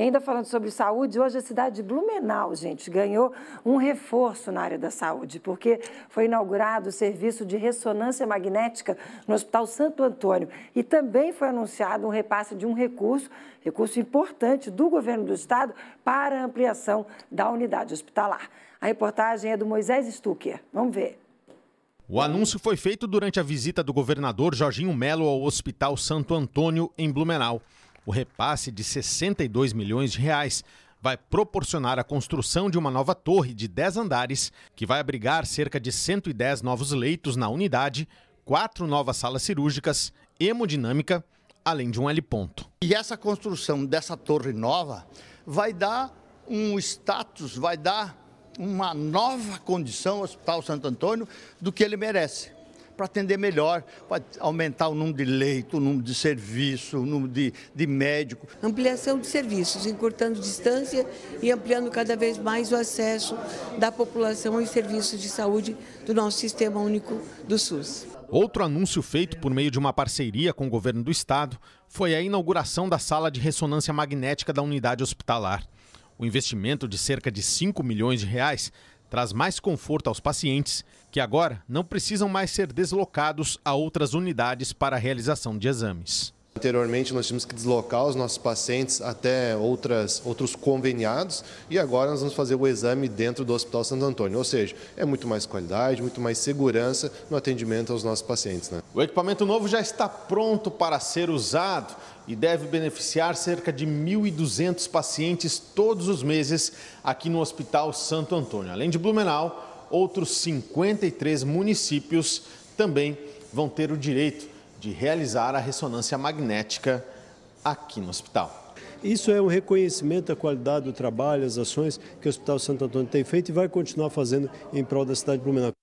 E ainda falando sobre saúde, hoje a cidade de Blumenau, gente, ganhou um reforço na área da saúde, porque foi inaugurado o serviço de ressonância magnética no Hospital Santo Antônio. E também foi anunciado um repasse de um recurso, recurso importante do governo do estado para a ampliação da unidade hospitalar. A reportagem é do Moisés Stucker. Vamos ver. O anúncio foi feito durante a visita do governador Jorginho Melo ao Hospital Santo Antônio, em Blumenau. O repasse de 62 milhões de reais vai proporcionar a construção de uma nova torre de 10 andares, que vai abrigar cerca de 110 novos leitos na unidade, quatro novas salas cirúrgicas, hemodinâmica, além de um L-ponto. E essa construção dessa torre nova vai dar um status, vai dar uma nova condição ao Hospital Santo Antônio do que ele merece. Para atender melhor, para aumentar o número de leito, o número de serviço, o número de, de médico. Ampliação de serviços, encurtando distância e ampliando cada vez mais o acesso da população aos serviços de saúde do nosso Sistema Único do SUS. Outro anúncio feito por meio de uma parceria com o governo do estado foi a inauguração da sala de ressonância magnética da unidade hospitalar. O investimento de cerca de 5 milhões de reais traz mais conforto aos pacientes, que agora não precisam mais ser deslocados a outras unidades para a realização de exames. Anteriormente, nós tínhamos que deslocar os nossos pacientes até outras, outros conveniados e agora nós vamos fazer o exame dentro do Hospital Santo Antônio. Ou seja, é muito mais qualidade, muito mais segurança no atendimento aos nossos pacientes. Né? O equipamento novo já está pronto para ser usado e deve beneficiar cerca de 1.200 pacientes todos os meses aqui no Hospital Santo Antônio. Além de Blumenau, outros 53 municípios também vão ter o direito de realizar a ressonância magnética aqui no hospital. Isso é um reconhecimento da qualidade do trabalho, as ações que o Hospital Santo Antônio tem feito e vai continuar fazendo em prol da cidade de Blumenau.